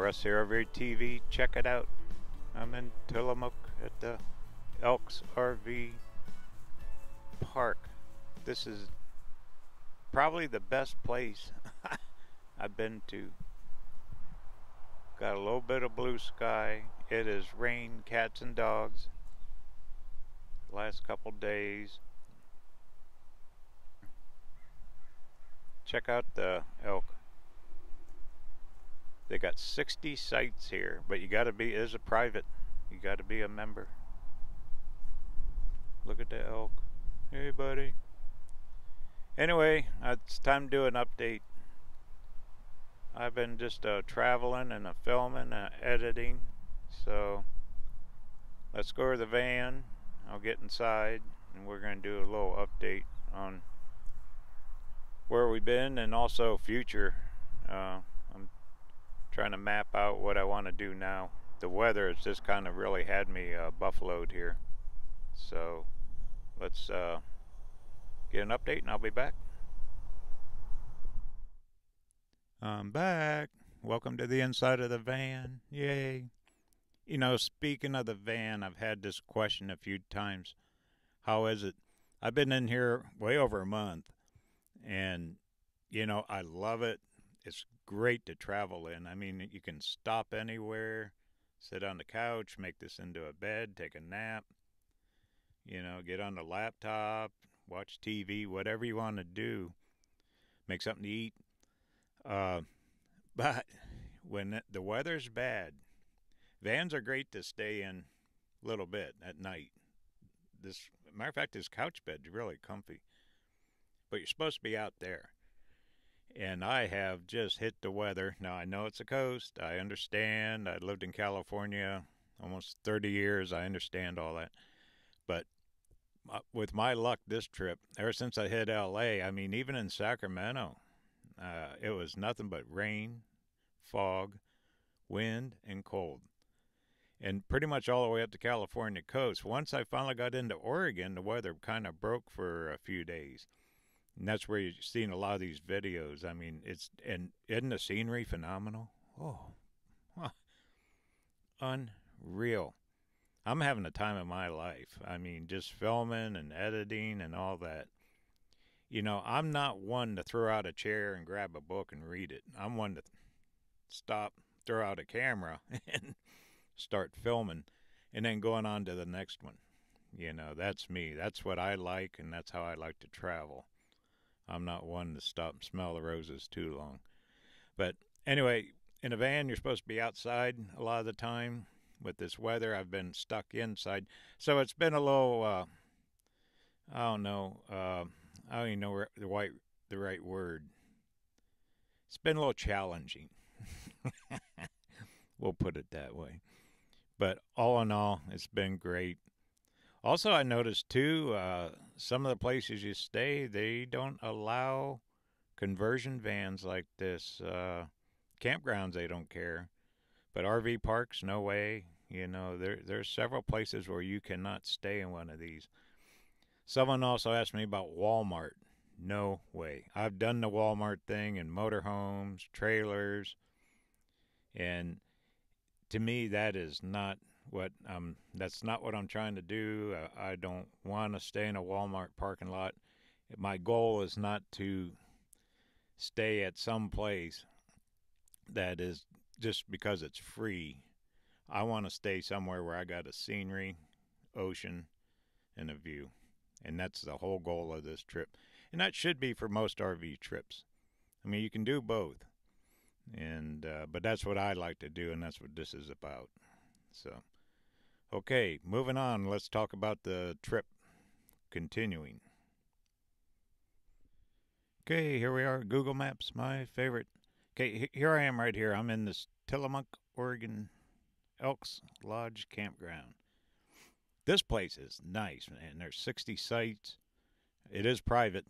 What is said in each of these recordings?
Russ here TV. Check it out. I'm in Tillamook at the Elks RV Park. This is probably the best place I've been to. Got a little bit of blue sky. It is rain, cats and dogs last couple days. Check out the elk. Got 60 sites here, but you got to be as a private. You got to be a member. Look at the elk. Hey, buddy. Anyway, it's time to do an update. I've been just uh, traveling and uh, filming, uh, editing. So let's go to the van. I'll get inside and we're going to do a little update on where we've been and also future. Uh, trying to map out what I want to do now. The weather has just kind of really had me uh, buffaloed here. So let's uh, get an update and I'll be back. I'm back. Welcome to the inside of the van. Yay. You know, speaking of the van, I've had this question a few times. How is it? I've been in here way over a month and you know I love it. It's great to travel in. I mean, you can stop anywhere, sit on the couch, make this into a bed, take a nap. You know, get on the laptop, watch TV, whatever you want to do. Make something to eat. Uh, but when the weather's bad, vans are great to stay in a little bit at night. This matter of fact, this couch bed's really comfy but you're supposed to be out there. And I have just hit the weather. Now, I know it's a coast. I understand. I lived in California almost 30 years. I understand all that. But with my luck this trip, ever since I hit LA, I mean, even in Sacramento, uh, it was nothing but rain, fog, wind, and cold. And pretty much all the way up the California coast. Once I finally got into Oregon, the weather kind of broke for a few days and that's where you're seeing a lot of these videos. I mean, it's and isn't the scenery phenomenal? Oh, huh. unreal. I'm having the time of my life. I mean, just filming and editing and all that. You know, I'm not one to throw out a chair and grab a book and read it. I'm one to stop, throw out a camera, and start filming, and then going on to the next one. You know, that's me. That's what I like, and that's how I like to travel. I'm not one to stop and smell the roses too long. But anyway, in a van, you're supposed to be outside a lot of the time. With this weather, I've been stuck inside. So it's been a little, uh, I don't know, uh, I don't even know the right, the right word. It's been a little challenging. we'll put it that way. But all in all, it's been great. Also, I noticed too, uh, some of the places you stay, they don't allow conversion vans like this. Uh, campgrounds, they don't care, but RV parks, no way. You know, there there's several places where you cannot stay in one of these. Someone also asked me about Walmart. No way. I've done the Walmart thing in motorhomes, trailers, and to me that is not what um that's not what I'm trying to do. Uh, I don't want to stay in a Walmart parking lot. My goal is not to stay at some place that is just because it's free. I want to stay somewhere where I got a scenery, ocean, and a view. And that's the whole goal of this trip. And that should be for most RV trips. I mean, you can do both. And uh, but that's what I like to do and that's what this is about. So Okay, moving on. Let's talk about the trip continuing. Okay, here we are. Google Maps, my favorite. Okay, here I am right here. I'm in this Tillamook, Oregon Elks Lodge campground. This place is nice, man. There's 60 sites. It is private.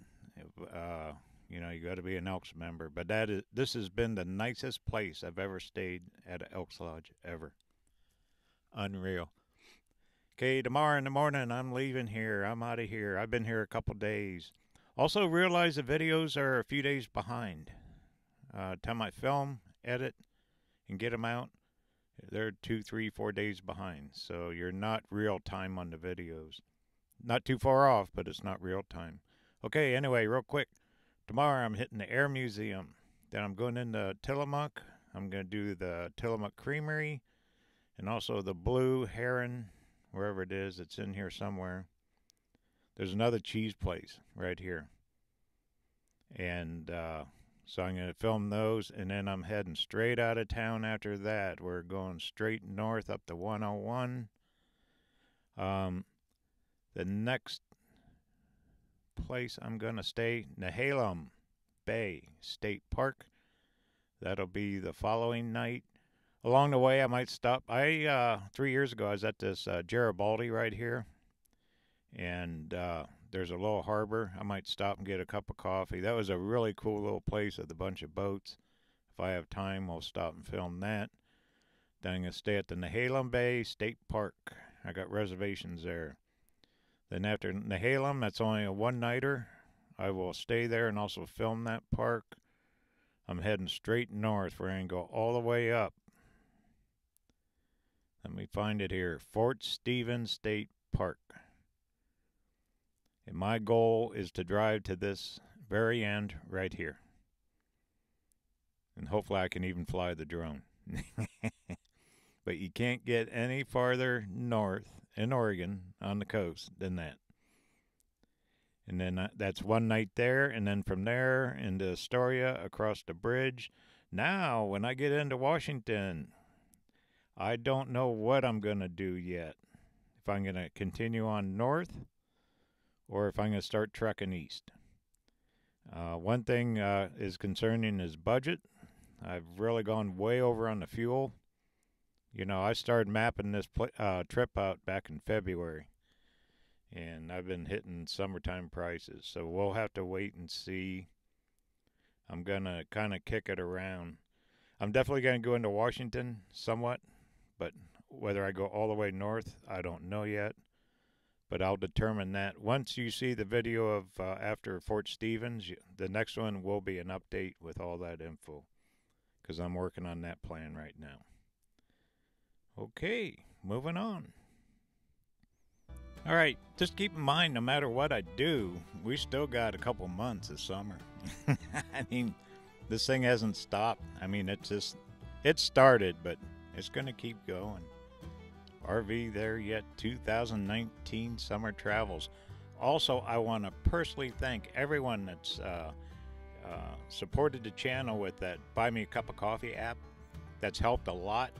Uh, you know, you got to be an Elks member, but that is this has been the nicest place I've ever stayed at an Elks Lodge ever. Unreal. Okay, tomorrow in the morning, I'm leaving here. I'm out of here. I've been here a couple days. Also, realize the videos are a few days behind. Uh, time I film, edit, and get them out, they're two, three, four days behind. So you're not real time on the videos. Not too far off, but it's not real time. Okay, anyway, real quick. Tomorrow I'm hitting the Air Museum. Then I'm going into Tillamook. I'm going to do the Tillamook Creamery and also the Blue Heron, wherever it is. It's in here somewhere. There's another cheese place right here. And uh, so I'm going to film those, and then I'm heading straight out of town after that. We're going straight north up to 101. Um, the next place I'm going to stay, Nehalem Bay State Park. That'll be the following night. Along the way, I might stop. I uh, three years ago, I was at this uh, Garibaldi right here, and uh, there's a little harbor. I might stop and get a cup of coffee. That was a really cool little place with a bunch of boats. If I have time, we'll stop and film that. Then I'm gonna stay at the Nehalem Bay State Park. I got reservations there. Then after Nehalem, that's only a one-nighter. I will stay there and also film that park. I'm heading straight north. We're to go all the way up. Let me find it here. Fort Stevens State Park. And my goal is to drive to this very end right here. And hopefully I can even fly the drone. but you can't get any farther north in Oregon on the coast than that. And then uh, that's one night there, and then from there into Astoria across the bridge. Now, when I get into Washington, I don't know what I'm going to do yet. If I'm going to continue on north or if I'm going to start trucking east. Uh, one thing uh, is concerning is budget. I've really gone way over on the fuel. You know, I started mapping this pl- uh, trip out back in February, and I've been hitting summertime prices. So we'll have to wait and see. I'm going to kind of kick it around. I'm definitely going to go into Washington somewhat, but whether I go all the way north, I don't know yet. But I'll determine that once you see the video of uh, after Fort Stevens. The next one will be an update with all that info because I'm working on that plan right now. Okay, moving on. All right, just keep in mind no matter what I do, we still got a couple months of summer. I mean, this thing hasn't stopped. I mean, it's just, it started, but it's going to keep going. RV there yet 2019 summer travels. Also, I want to personally thank everyone that's uh, uh, supported the channel with that Buy Me a Cup of Coffee app. That's helped a lot.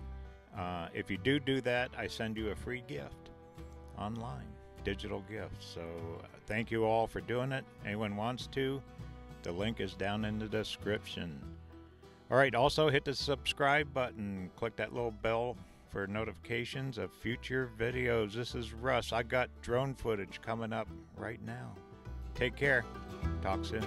Uh, if you do do that, I send you a free gift online, digital gift. So thank you all for doing it. Anyone wants to, the link is down in the description. All right, also hit the subscribe button, click that little bell for notifications of future videos. This is Russ. I got drone footage coming up right now. Take care. Talk soon.